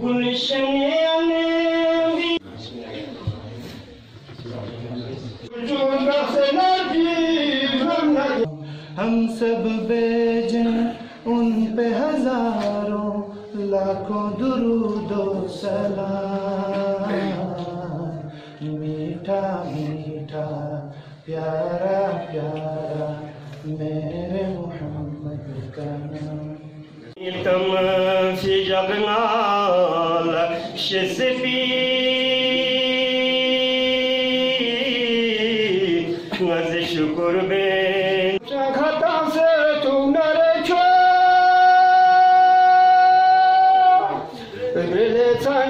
गुलशन हम सब बेजन, उन पे हज़ारों, लाखों दुरूदो सलाम। मीठा मीठा, प्यारा प्यारा मेरे uităm și jagnal și se fi Nazi și curbe Jaghatan se tunare ce Îmbreleța